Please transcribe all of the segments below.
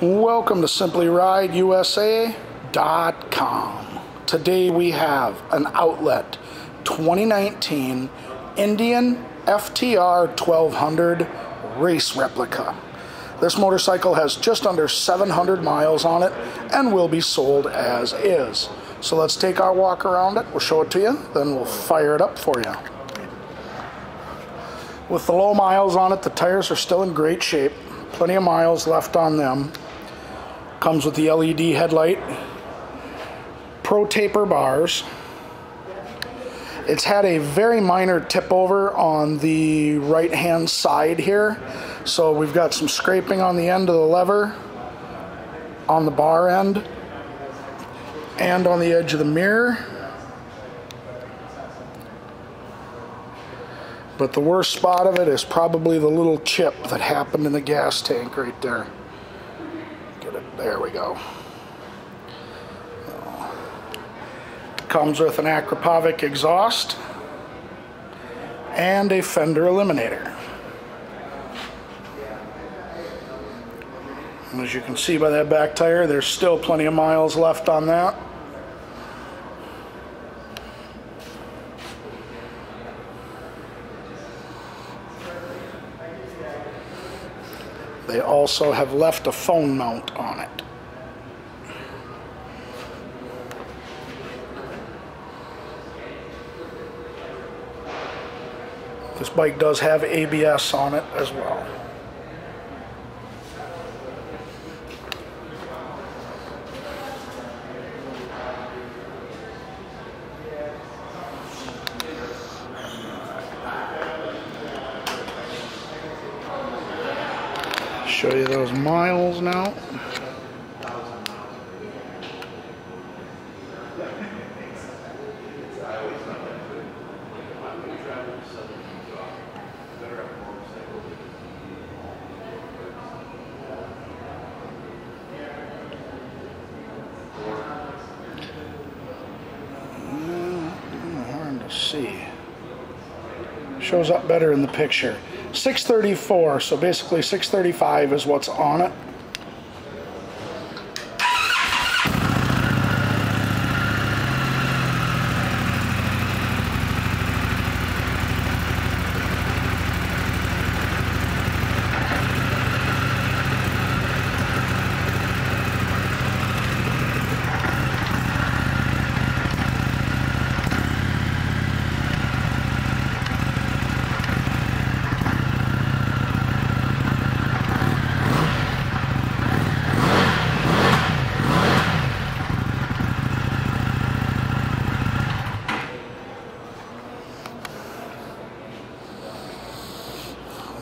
Welcome to SimplyRideUSA.com. Today we have an Outlet 2019 Indian FTR 1200 race replica. This motorcycle has just under 700 miles on it and will be sold as is. So let's take our walk around it, we'll show it to you, then we'll fire it up for you. With the low miles on it, the tires are still in great shape. Plenty of miles left on them. Comes with the LED headlight, Pro Taper bars. It's had a very minor tip over on the right hand side here. So we've got some scraping on the end of the lever, on the bar end, and on the edge of the mirror. But the worst spot of it is probably the little chip that happened in the gas tank right there. There we go. Comes with an Akrapovic exhaust and a fender eliminator. And as you can see by that back tire, there's still plenty of miles left on that. They also have left a phone mount on it. This bike does have ABS on it as well. Show you those miles now. See. Shows up better in the picture. 634, so basically 635 is what's on it.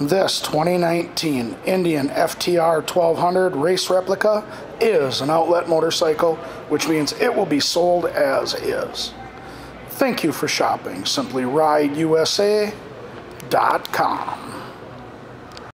This 2019 Indian FTR 1200 race replica is an outlet motorcycle, which means it will be sold as is. Thank you for shopping. SimplyRideUSA.com.